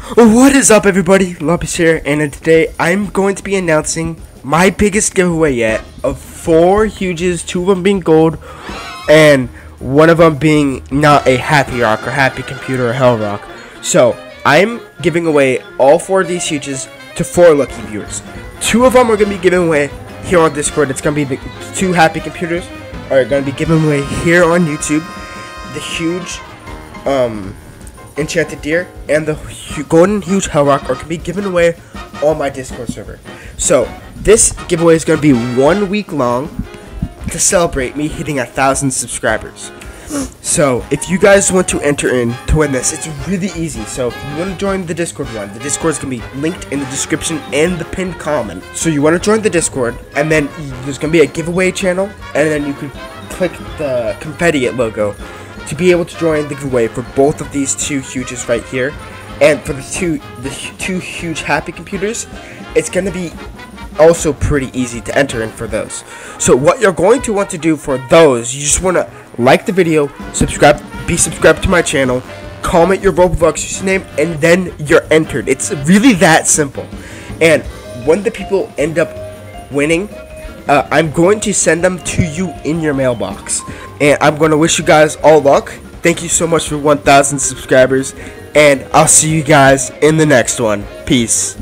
What is up, everybody? Luppas here, and today I'm going to be announcing my biggest giveaway yet of four huges, two of them being gold, and one of them being not a Happy Rock or Happy Computer or Hell Rock. So I'm giving away all four of these huges to four lucky viewers. Two of them are going to be given away here on Discord. It's going to be the two Happy Computers are going to be given away here on YouTube. The huge, um Enchanted Deer, and the Golden Huge Hell Rock are going to be given away on my Discord server. So, this giveaway is going to be one week long to celebrate me hitting a thousand subscribers. So, if you guys want to enter in to win this, it's really easy. So, if you want to join the Discord one, the Discord is going to be linked in the description and the pinned comment. So, you want to join the Discord, and then there's going to be a giveaway channel, and then you can click the confetti logo to be able to join the giveaway for both of these two huges right here, and for the two the two huge happy computers, it's gonna be also pretty easy to enter in for those. So what you're going to want to do for those, you just want to like the video, subscribe, be subscribed to my channel, comment your Roblox username, and then you're entered. It's really that simple. And when the people end up winning, uh, I'm going to send them to you in your mailbox. And I'm going to wish you guys all luck. Thank you so much for 1,000 subscribers. And I'll see you guys in the next one. Peace.